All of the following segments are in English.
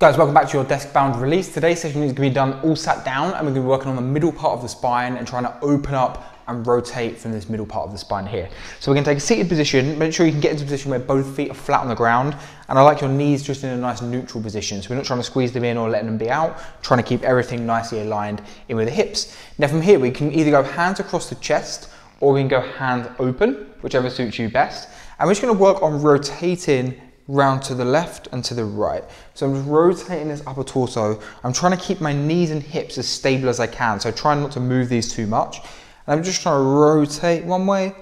Guys, welcome back to your desk bound release. Today's session is to be done all sat down and we're to be working on the middle part of the spine and trying to open up and rotate from this middle part of the spine here. So we're to take a seated position, make sure you can get into a position where both feet are flat on the ground and I like your knees just in a nice neutral position. So we're not trying to squeeze them in or letting them be out, trying to keep everything nicely aligned in with the hips. Now from here, we can either go hands across the chest or we can go hands open, whichever suits you best. And we're just going to work on rotating round to the left and to the right. So I'm just rotating this upper torso. I'm trying to keep my knees and hips as stable as I can. So trying not to move these too much. And I'm just trying to rotate one way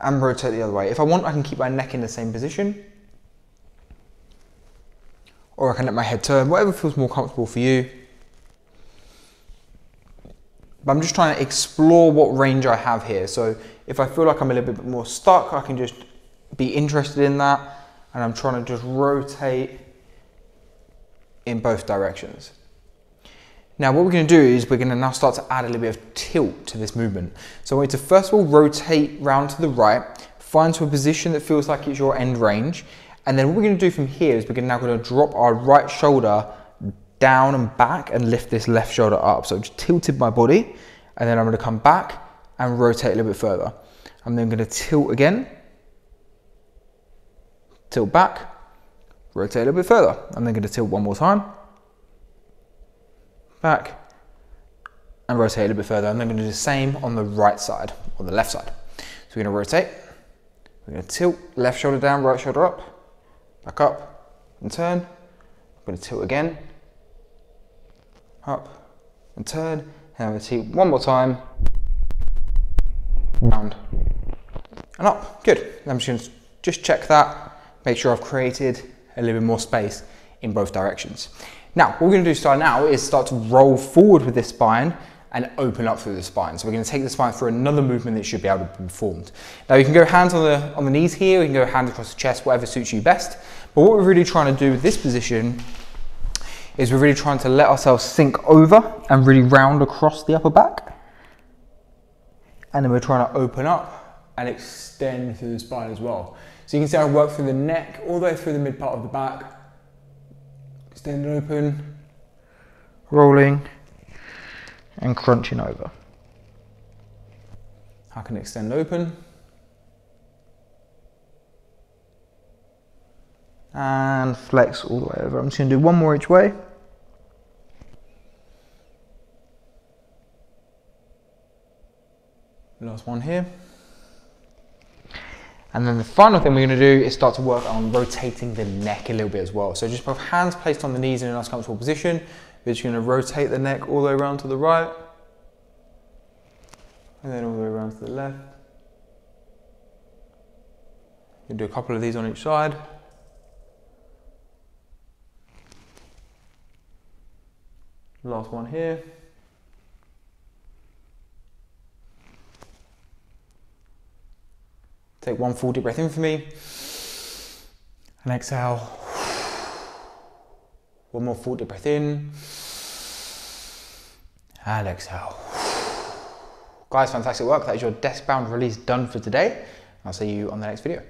and rotate the other way. If I want, I can keep my neck in the same position. Or I can let my head turn, whatever feels more comfortable for you. But I'm just trying to explore what range I have here. So if I feel like I'm a little bit more stuck, I can just be interested in that and I'm trying to just rotate in both directions. Now what we're going to do is we're going to now start to add a little bit of tilt to this movement. So I want you to first of all rotate round to the right, find to a position that feels like it's your end range, and then what we're going to do from here is we're now to drop our right shoulder down and back and lift this left shoulder up. So I've just tilted my body, and then I'm going to come back and rotate a little bit further. I'm then going to tilt again, tilt back, rotate a little bit further. I'm then going to tilt one more time, back, and rotate a little bit further. And then I'm going to do the same on the right side, or the left side. So we're going to rotate, we're going to tilt, left shoulder down, right shoulder up, back up, and turn. I'm going to tilt again, up, and turn. And I'm going to tilt one more time, round, and up. Good. I'm just going to just check that make sure I've created a little bit more space in both directions. Now, what we're gonna do start now is start to roll forward with this spine and open up through the spine. So we're gonna take the spine for another movement that should be able to be performed. Now you can go hands on the, on the knees here, you can go hands across the chest, whatever suits you best. But what we're really trying to do with this position is we're really trying to let ourselves sink over and really round across the upper back. And then we're trying to open up and extend through the spine as well. So you can see I work through the neck, all the way through the mid part of the back, extending open, rolling, and crunching over. I can extend open. And flex all the way over. I'm just gonna do one more each way. Last one here. And then the final thing we're gonna do is start to work on rotating the neck a little bit as well. So just both hands placed on the knees in a nice comfortable position. We're just gonna rotate the neck all the way around to the right. And then all the way around to the left. You do a couple of these on each side. Last one here. Take one full deep breath in for me. And exhale. One more full deep breath in. And exhale. Guys, fantastic work. That is your desk bound release done for today. I'll see you on the next video.